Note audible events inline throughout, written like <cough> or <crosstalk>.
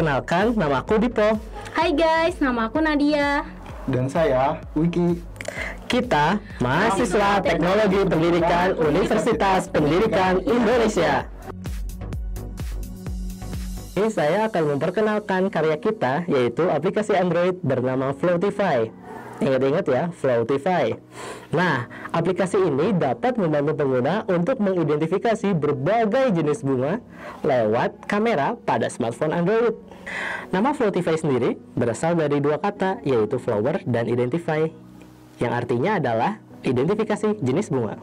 Perkenalkan, nama aku Dipo. Hai guys, nama aku Nadia. Dan saya, Wiki. Kita mahasiswa Teknologi Pendidikan Universitas Pendidikan Indonesia. Ini saya akan memperkenalkan karya kita, yaitu aplikasi Android bernama Floatify. Ingat-ingat ya, Floatify. Nah, aplikasi ini dapat membantu pengguna untuk mengidentifikasi berbagai jenis bunga lewat kamera pada smartphone Android. Nama Floatify sendiri berasal dari dua kata, yaitu flower dan identify, yang artinya adalah identifikasi jenis bunga.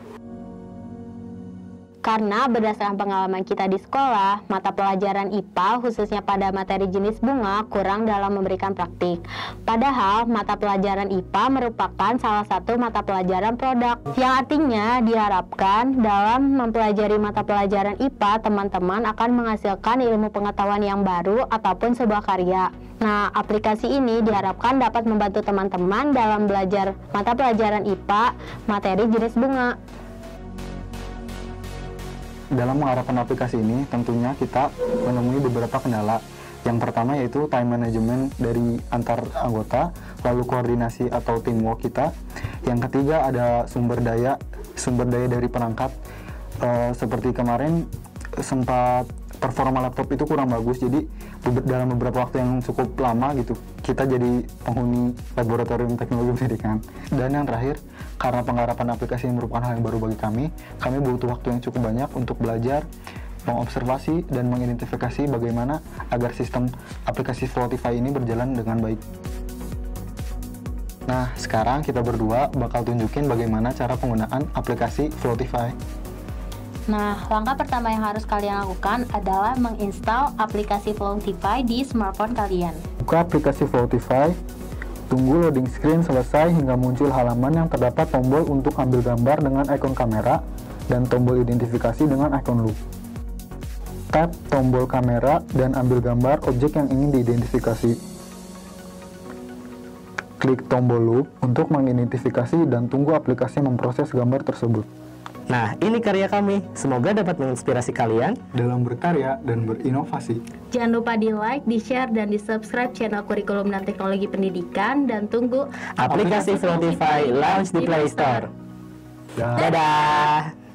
Karena berdasarkan pengalaman kita di sekolah, mata pelajaran IPA khususnya pada materi jenis bunga kurang dalam memberikan praktik. Padahal mata pelajaran IPA merupakan salah satu mata pelajaran produk yang artinya diharapkan dalam mempelajari mata pelajaran IPA teman-teman akan menghasilkan ilmu pengetahuan yang baru ataupun sebuah karya. Nah, aplikasi ini diharapkan dapat membantu teman-teman dalam belajar mata pelajaran IPA materi jenis bunga. Dalam mengarahkan aplikasi ini, tentunya kita menemui beberapa kendala. Yang pertama yaitu time management dari antar anggota, lalu koordinasi atau teamwork kita. Yang ketiga ada sumber daya, sumber daya dari perangkat. Uh, seperti kemarin sempat performa laptop itu kurang bagus, jadi dalam beberapa waktu yang cukup lama gitu, kita jadi penghuni laboratorium teknologi <laughs> pendidikan. Dan yang terakhir, karena penggarapan aplikasi ini merupakan hal yang baru bagi kami, kami butuh waktu yang cukup banyak untuk belajar, mengobservasi, dan mengidentifikasi bagaimana agar sistem aplikasi Floatify ini berjalan dengan baik. Nah, sekarang kita berdua bakal tunjukin bagaimana cara penggunaan aplikasi Floatify. Nah, langkah pertama yang harus kalian lakukan adalah menginstal aplikasi Floatify di smartphone kalian. Buka aplikasi Floatify, Tunggu loading screen selesai hingga muncul halaman yang terdapat tombol untuk ambil gambar dengan ikon kamera dan tombol identifikasi dengan ikon loop. Tap tombol kamera dan ambil gambar objek yang ingin diidentifikasi. Klik tombol loop untuk mengidentifikasi dan tunggu aplikasi memproses gambar tersebut. Nah, ini karya kami. Semoga dapat menginspirasi kalian dalam berkarya dan berinovasi. Jangan lupa di like, di share, dan di subscribe channel Kurikulum dan Teknologi Pendidikan dan tunggu aplikasi Spotify launch di Play Store. Dadah.